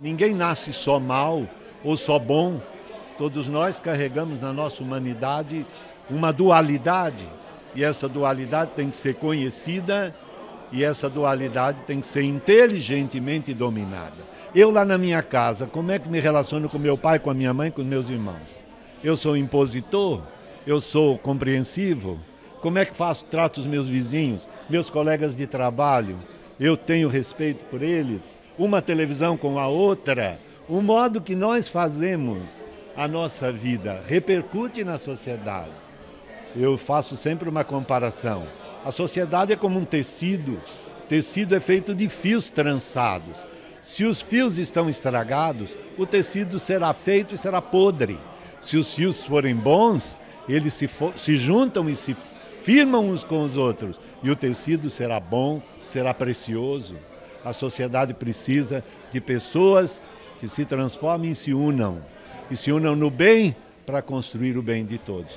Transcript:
Ninguém nasce só mal ou só bom. Todos nós carregamos na nossa humanidade uma dualidade. E essa dualidade tem que ser conhecida e essa dualidade tem que ser inteligentemente dominada. Eu lá na minha casa, como é que me relaciono com meu pai, com a minha mãe, com meus irmãos? Eu sou impositor? Eu sou compreensivo? Como é que faço, trato os meus vizinhos, meus colegas de trabalho? Eu tenho respeito por eles? Uma televisão com a outra, o modo que nós fazemos a nossa vida repercute na sociedade. Eu faço sempre uma comparação. A sociedade é como um tecido. Tecido é feito de fios trançados. Se os fios estão estragados, o tecido será feito e será podre. Se os fios forem bons, eles se, se juntam e se firmam uns com os outros. E o tecido será bom, será precioso. A sociedade precisa de pessoas que se transformem e se unam. E se unam no bem para construir o bem de todos.